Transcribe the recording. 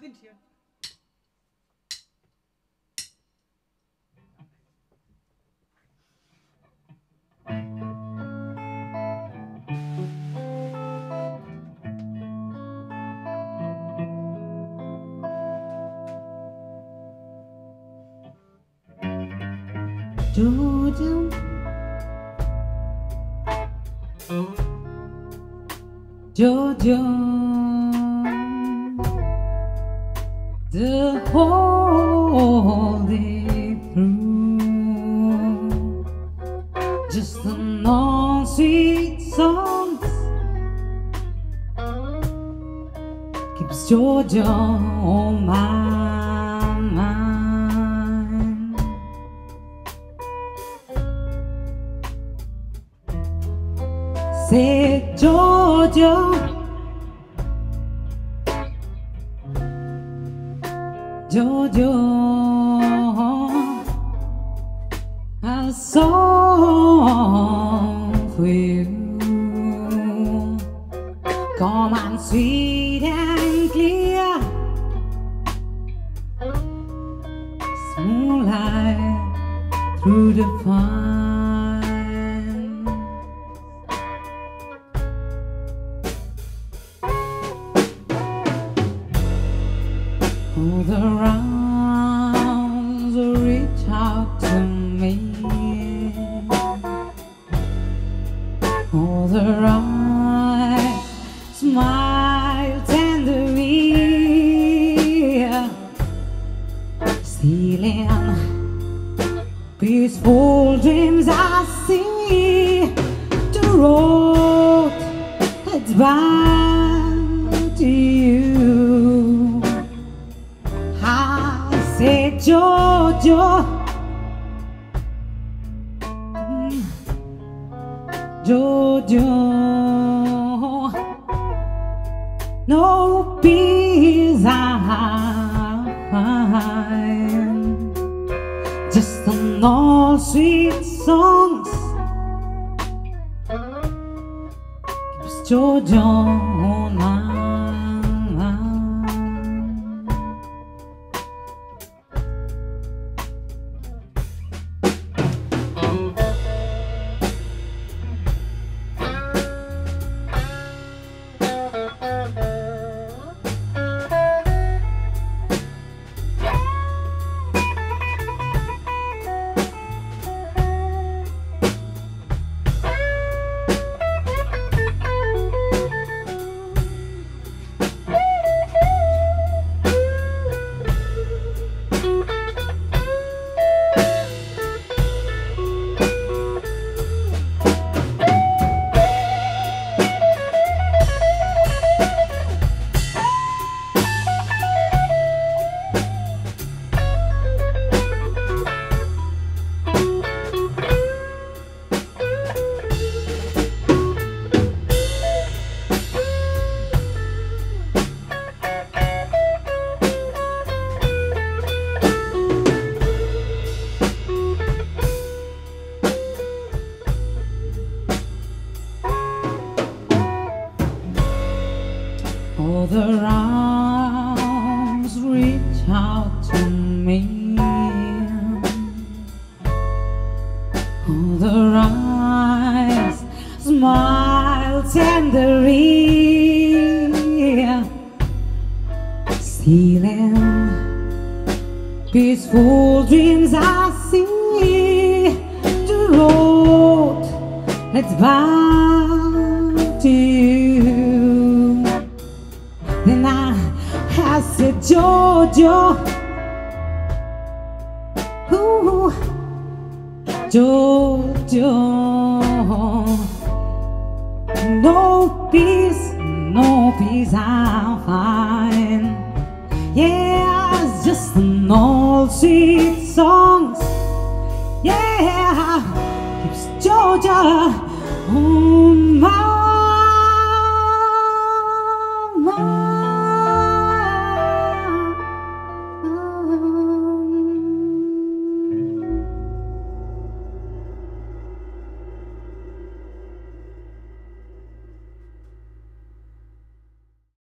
Wind hier. Georgia. Georgia. The whole day through. Just the non-sweet songs. Keeps Georgia on my mind. Say Georgia Georgia. A song for you. Come on sweet and clear. Moonlight through the pine bound to you. I said, Georgia. Georgia, no peace I find, just an all sweet songs. Keeps The arms reach out to me. The eyes smile tenderly. Stealing peaceful dreams I see. The road that's bound to you. Georgia, ooh, Georgia, no peace, no peace I'll find. Yeah, it's just an old sweet songs. Yeah, keeps Georgia on mm.